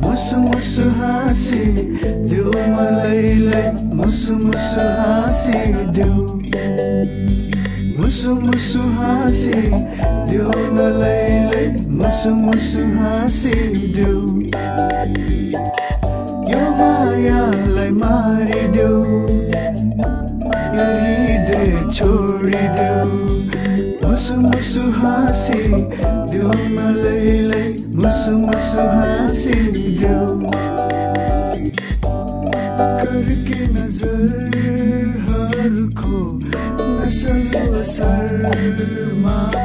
musu musu hasi do malaylay musu musu hasi do musu musu hasi do malaylay musu musu hasi do मुसु हाँसिदेऊ नलैलै मुसु मुसु हाँसिदेऊ करके नजरहरूको नसलो असरमा परे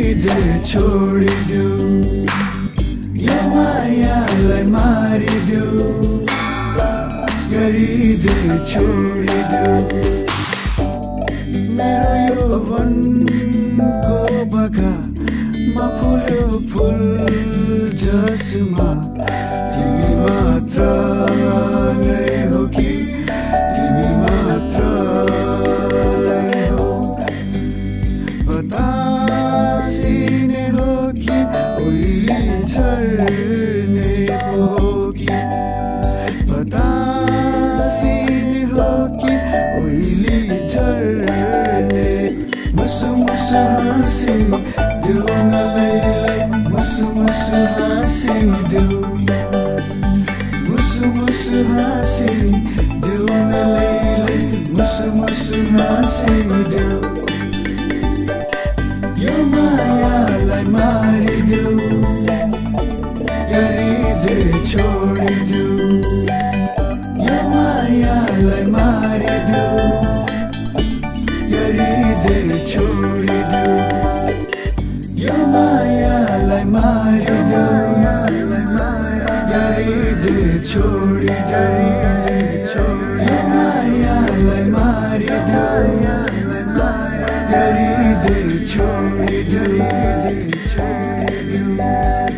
दे छोडिदेऊ यो मायालाई दे गरिदे छोडिदेऊ मेरो यो वनको बगा, फुल्यो फुल जसमा उहिली झर्ने मुसु मुसु हाँसी देऊ न लैलै मुसु मुसु हाँसी देऊ मुसु मुसु हाँसी देऊ न लैलै मुसु मुसु हाँसी देऊ यो मायालाई मारिदेऊ मार दो दर्द छोड़ दो मायालाई मार दो दर्द छोड़ दो छोड़ दो